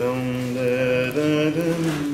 dum da da dum.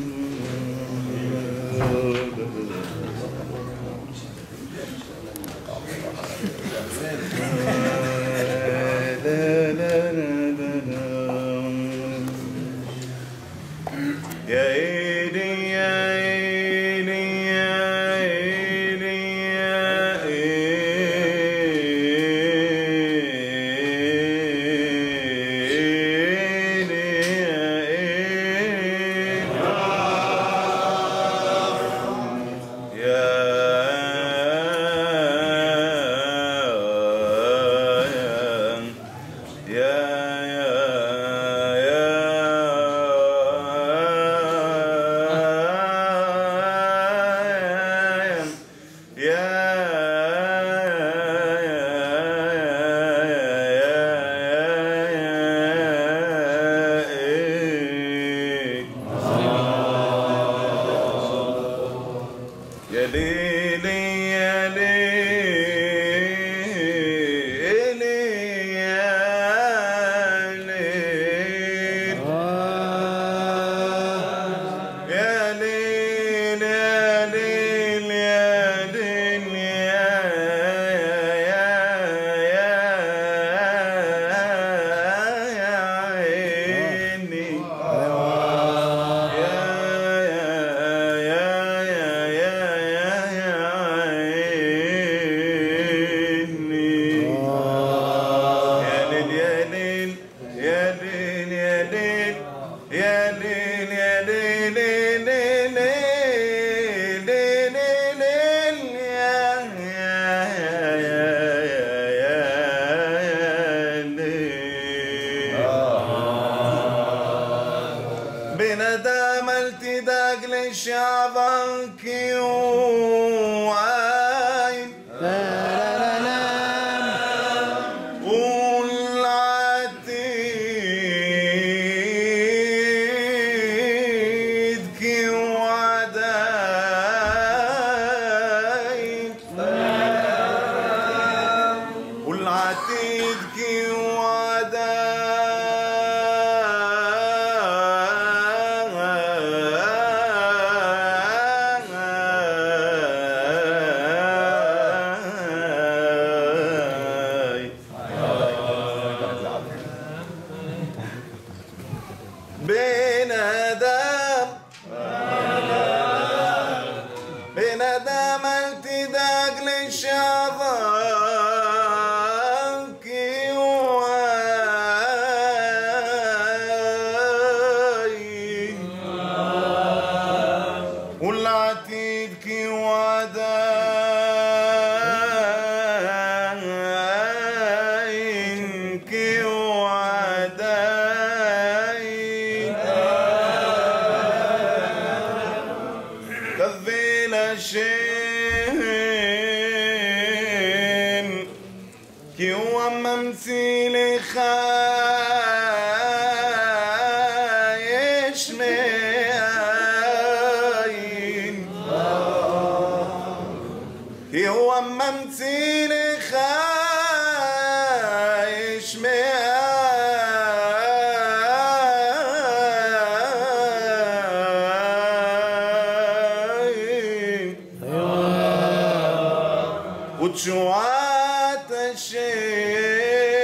وتشيء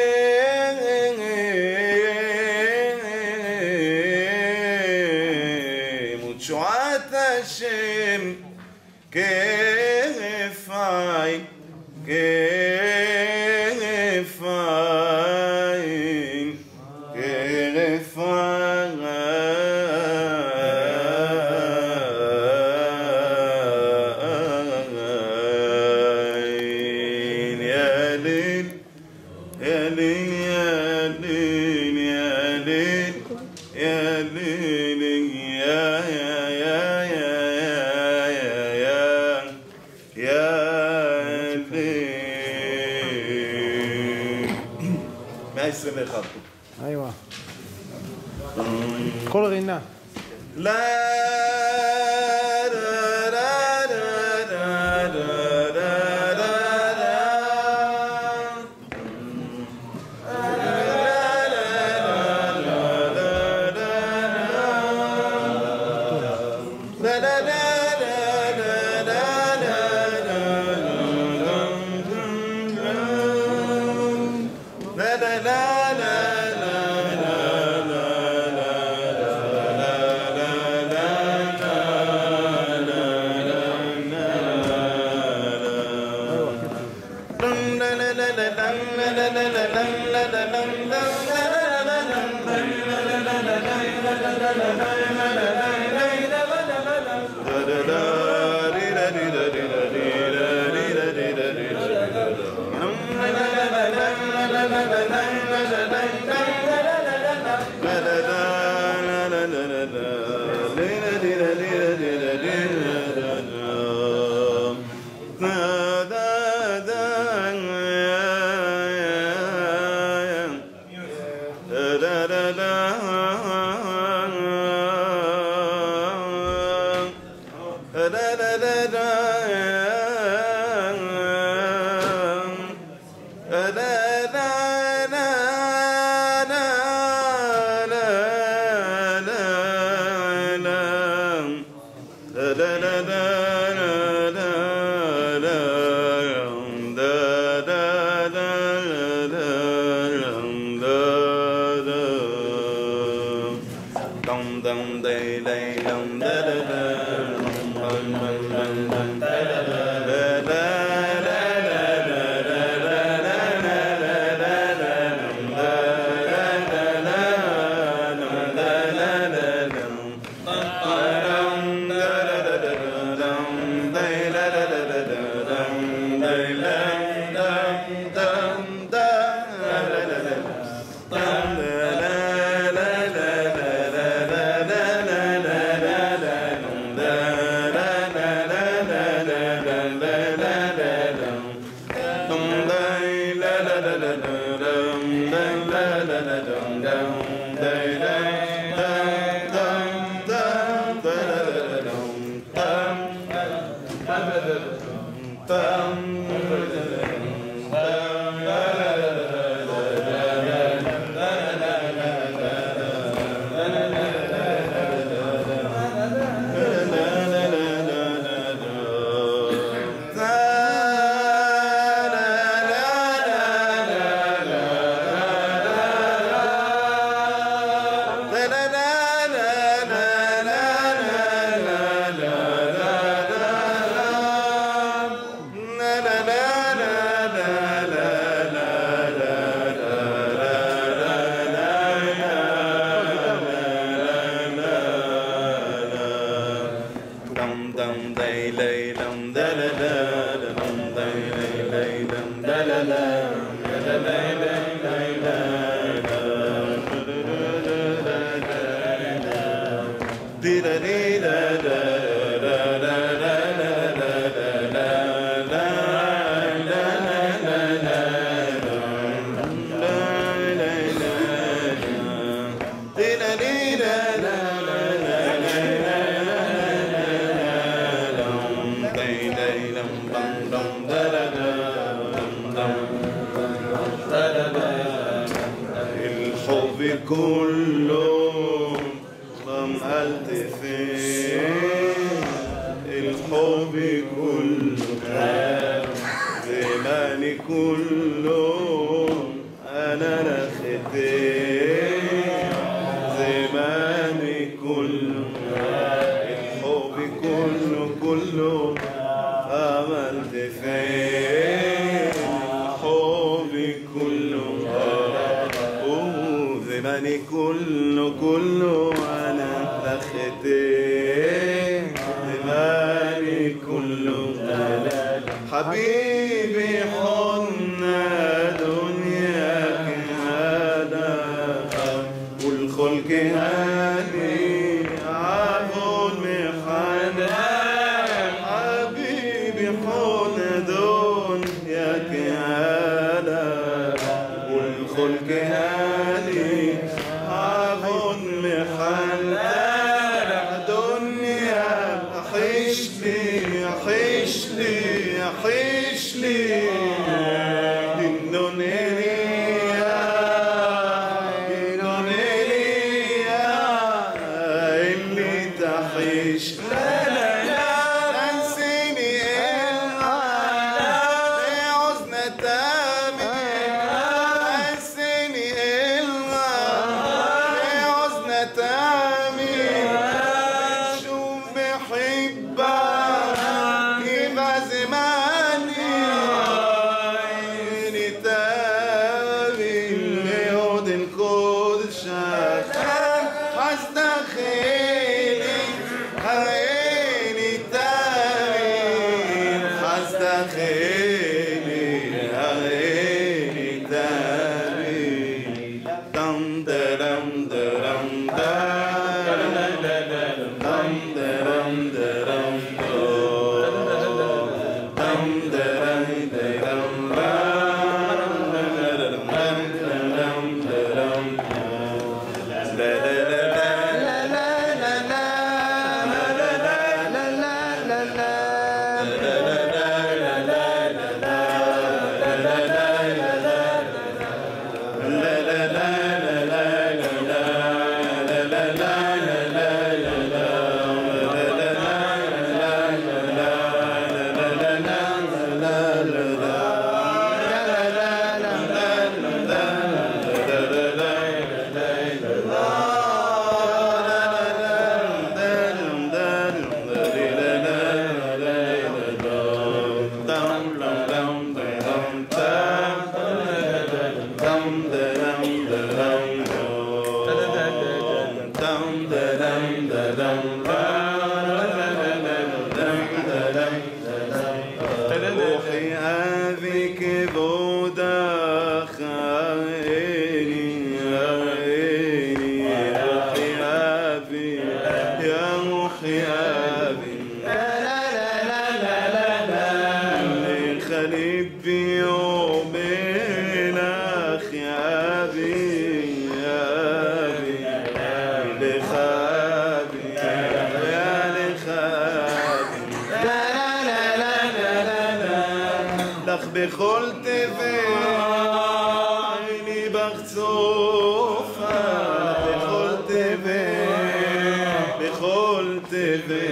121. איווא. כל רינה. לא... na na na كله ضمألت الحب كله زماني كله أنا نختي كل the dum da dum da dum dum. قلت ذي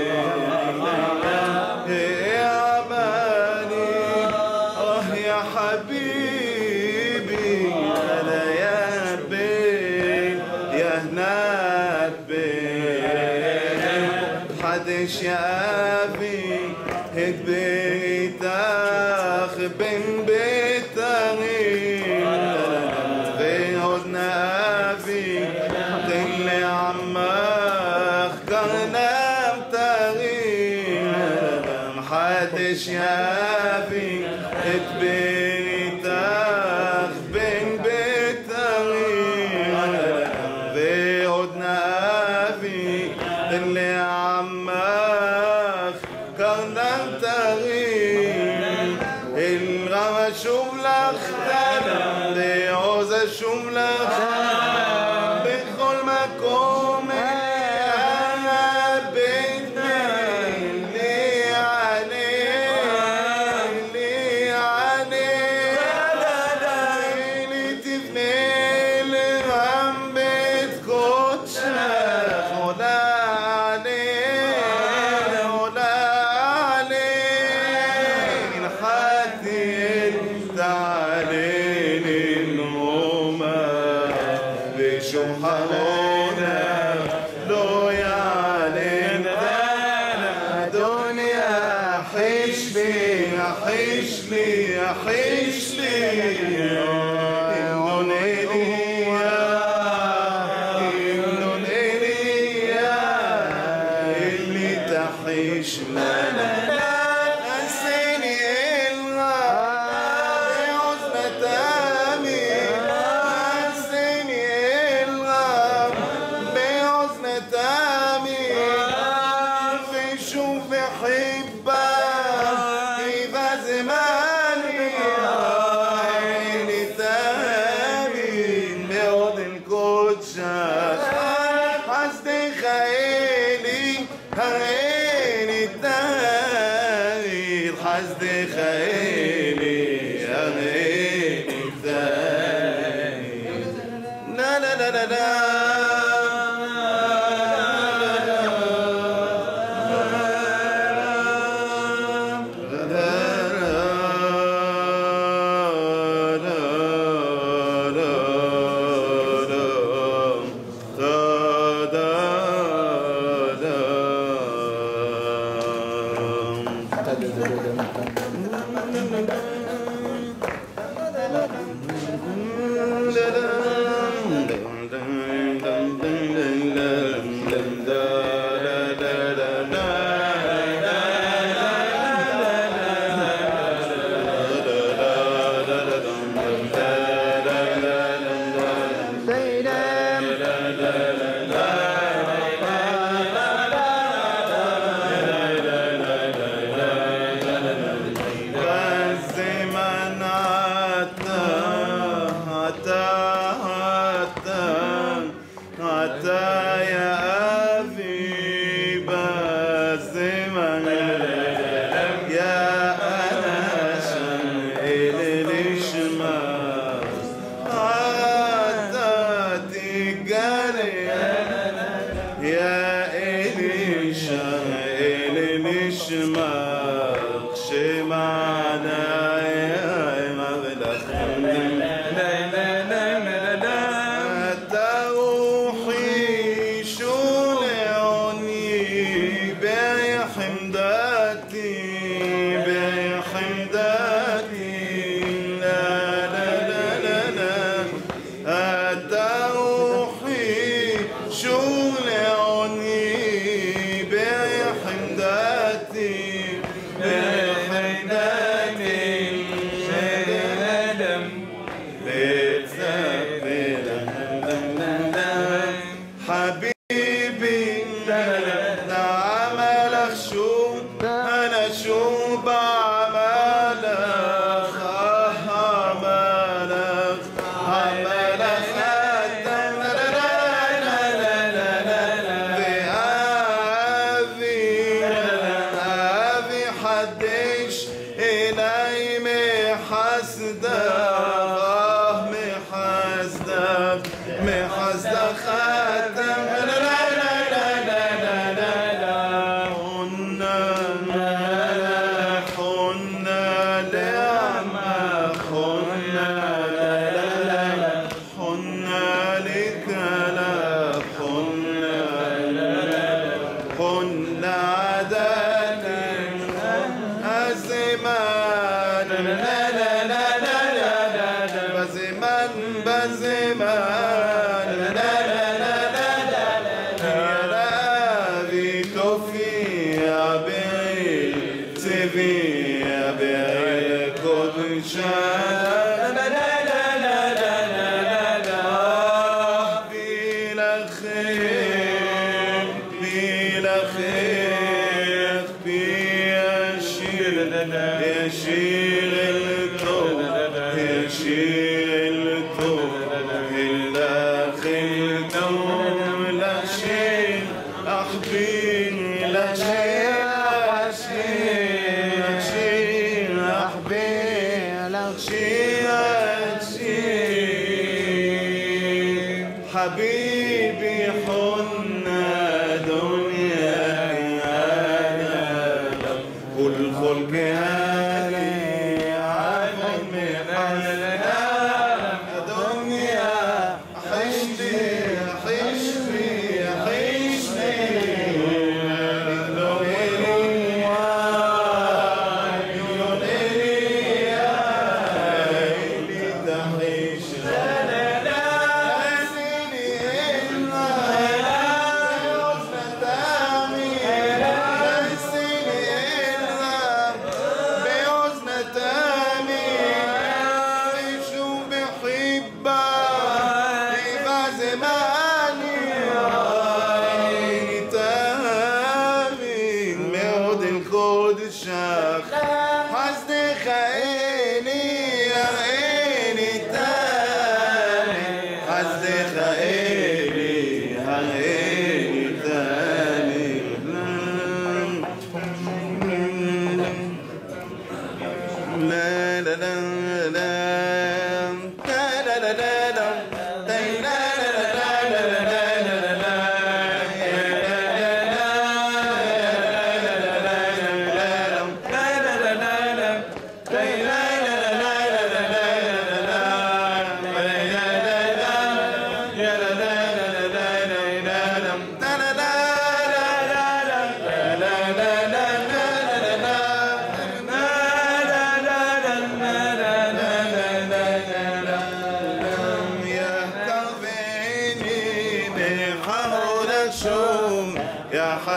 قرنان تغيب. الغم شملخ دعوز شملخ אַחי שלי אַחי שלי. Sophia Beryl TV. golpear.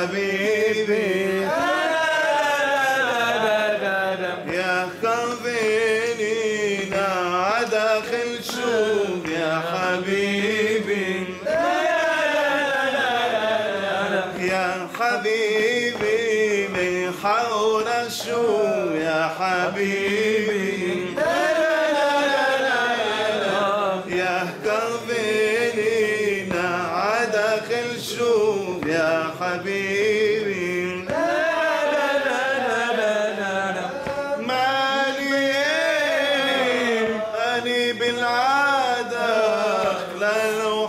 Habibi. لو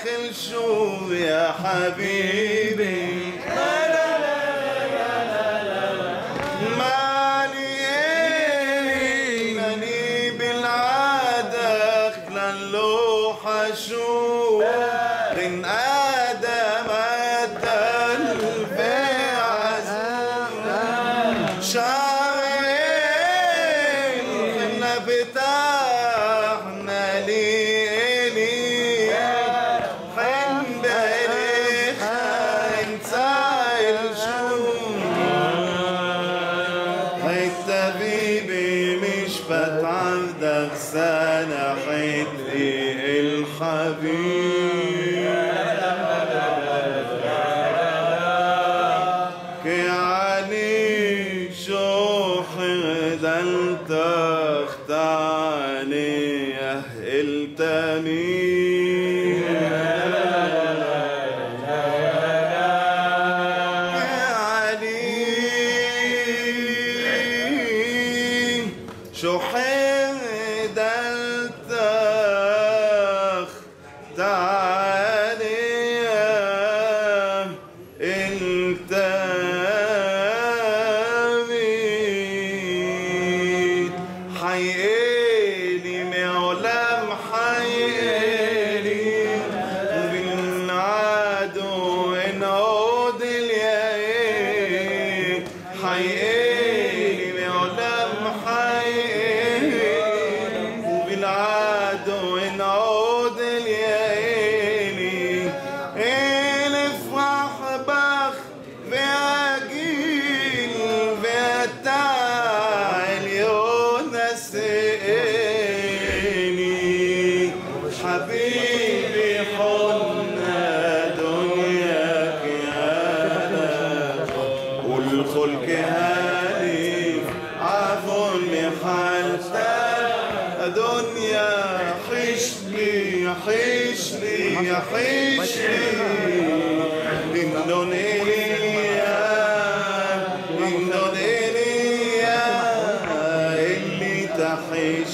عدخل شوم يا حبيبي. Αχεις.